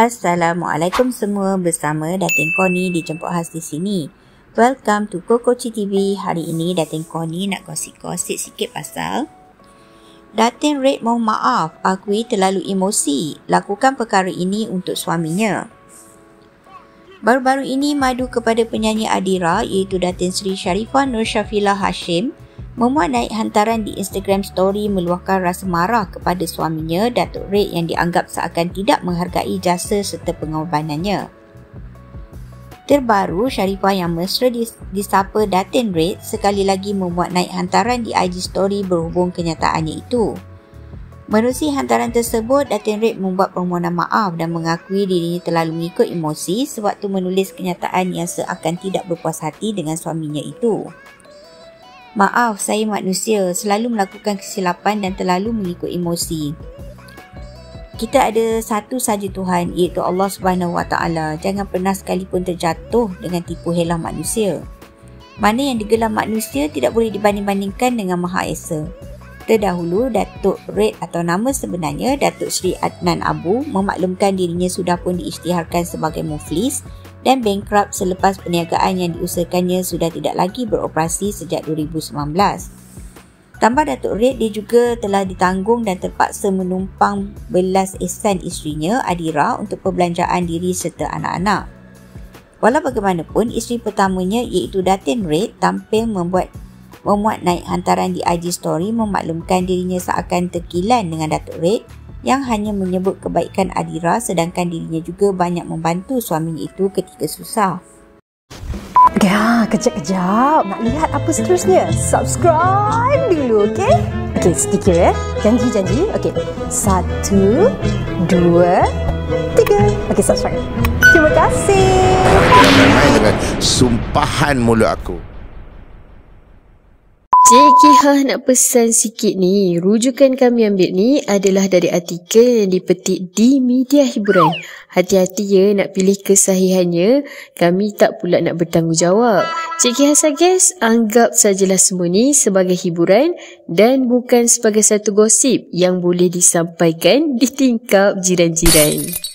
Assalamualaikum semua bersama Datin Koni di Jemput Khas di sini. Welcome to Kokoci TV. Hari ini Datin Koni nak gosip-gosip sikit pasal Datin Red mohon maaf, akui terlalu emosi. Lakukan perkara ini untuk suaminya. Baru-baru ini madu kepada penyanyi Adira iaitu Datin Sri Sharifah Nur Syafilah Hashim memuat naik hantaran di Instagram story meluahkan rasa marah kepada suaminya Datuk Red yang dianggap seakan tidak menghargai jasa serta pengorbanannya. Terbaru, Sharifah yang mesra disapa Datin Red sekali lagi memuat naik hantaran di IG story berhubung kenyataannya itu. Menerusi hantaran tersebut, Datin Red membuat permohonan maaf dan mengakui dirinya terlalu mengikut emosi sewaktu menulis kenyataan yang seakan tidak berpuas hati dengan suaminya itu. Maaf, saya manusia selalu melakukan kesilapan dan terlalu mengikut emosi. Kita ada satu saja Tuhan iaitu Allah Subhanahu Wa Taala. Jangan pernah sekalipun terjatuh dengan tipu helah manusia. Mana yang digelar manusia tidak boleh dibanding-bandingkan dengan Maha Esa. Terdahulu, Datuk Red atau nama sebenarnya Datuk Sri Adnan Abu memaklumkan dirinya sudah pun diisytiharkan sebagai muflis dan bankrupt selepas perniagaan yang diusahakannya sudah tidak lagi beroperasi sejak 2019. Tambah Datuk Red, dia juga telah ditanggung dan terpaksa menumpang belas ihsan isterinya Adira untuk perbelanjaan diri serta anak-anak. Walau bagaimanapun, isteri pertamanya iaitu Datin Red tampil membuat memuat naik hantaran di IG story memaklumkan dirinya seakan terkilan dengan Datuk Red yang hanya menyebut kebaikan Adira sedangkan dirinya juga banyak membantu suaminya itu ketika susah. Ya, kejap-kejap. Nak lihat apa seterusnya? Subscribe dulu, okey? Okey, sedikit ya. Janji-janji. Okey. Satu, dua, tiga. Okey, subscribe. Terima kasih. Dengan sumpahan mulut aku. Cik Kihah nak pesan sikit ni. Rujukan kami ambil ni adalah dari artikel yang dipetik di media hiburan. Hati-hati ya nak pilih kesahihannya. Kami tak pula nak bertanggungjawab. Cik Kihah suggest anggap sajalah semua ni sebagai hiburan dan bukan sebagai satu gosip yang boleh disampaikan di tingkap jiran-jiran.